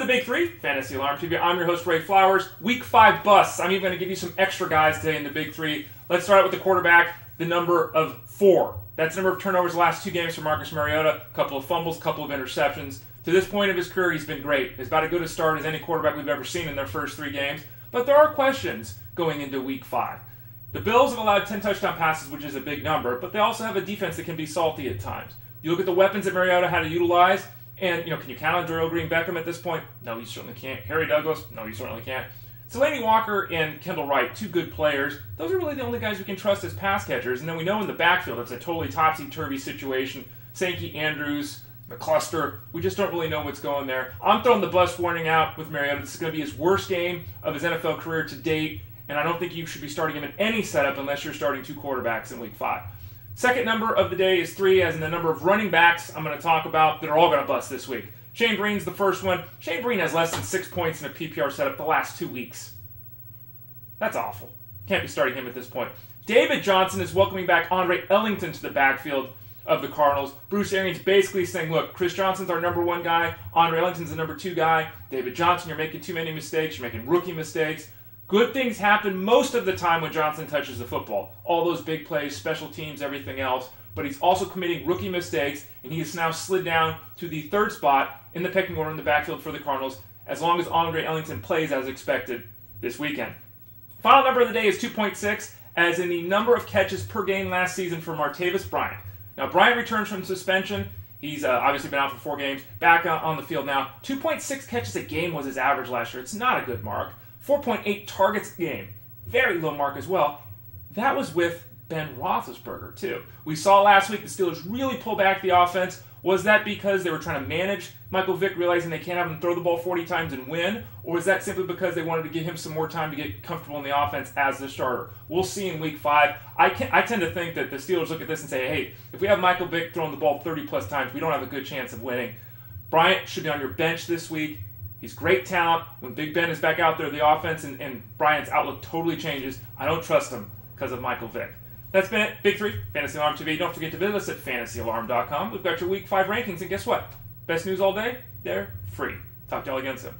three, Fantasy Alarm TV. I'm your host, Ray Flowers. Week five busts. I'm even going to give you some extra guys today in the big three. Let's start out with the quarterback, the number of four. That's the number of turnovers the last two games for Marcus Mariota. A couple of fumbles, a couple of interceptions. To this point of his career, he's been great. He's about as good a start as any quarterback we've ever seen in their first three games. But there are questions going into week five. The Bills have allowed 10 touchdown passes, which is a big number, but they also have a defense that can be salty at times. You look at the weapons that Mariota had to utilize, and you know, can you count on Dorial Green Beckham at this point? No, you certainly can't. Harry Douglas? No, you certainly can't. Delanie Walker and Kendall Wright, two good players. Those are really the only guys we can trust as pass catchers. And then we know in the backfield it's a totally topsy-turvy situation. Sankey, Andrews, McCluster. We just don't really know what's going there. I'm throwing the bust warning out with Mariota. This is going to be his worst game of his NFL career to date, and I don't think you should be starting him in any setup unless you're starting two quarterbacks in Week Five. Second number of the day is three, as in the number of running backs I'm going to talk about that are all going to bust this week. Shane Vereen's the first one. Shane Vereen has less than six points in a PPR setup the last two weeks. That's awful. Can't be starting him at this point. David Johnson is welcoming back Andre Ellington to the backfield of the Cardinals. Bruce Arians basically saying, look, Chris Johnson's our number one guy. Andre Ellington's the number two guy. David Johnson, you're making too many mistakes. You're making rookie mistakes. Good things happen most of the time when Johnson touches the football. All those big plays, special teams, everything else. But he's also committing rookie mistakes, and he has now slid down to the third spot in the pecking order in the backfield for the Cardinals as long as Andre Ellington plays as expected this weekend. Final number of the day is 2.6, as in the number of catches per game last season for Martavis Bryant. Now, Bryant returns from suspension. He's uh, obviously been out for four games, back on the field now. 2.6 catches a game was his average last year. It's not a good mark. 4.8 targets a game, very low mark as well. That was with Ben Roethlisberger, too. We saw last week the Steelers really pull back the offense. Was that because they were trying to manage Michael Vick, realizing they can't have him throw the ball 40 times and win? Or is that simply because they wanted to give him some more time to get comfortable in the offense as the starter? We'll see in week five. I, can, I tend to think that the Steelers look at this and say, hey, if we have Michael Vick throwing the ball 30 plus times, we don't have a good chance of winning. Bryant should be on your bench this week. He's great talent. When Big Ben is back out there, the offense and, and Bryant's outlook totally changes. I don't trust him because of Michael Vick. That's been it. Big three, Fantasy Alarm TV. Don't forget to visit us at fantasyalarm.com. We've got your week five rankings, and guess what? Best news all day? They're free. Talk to y'all again soon.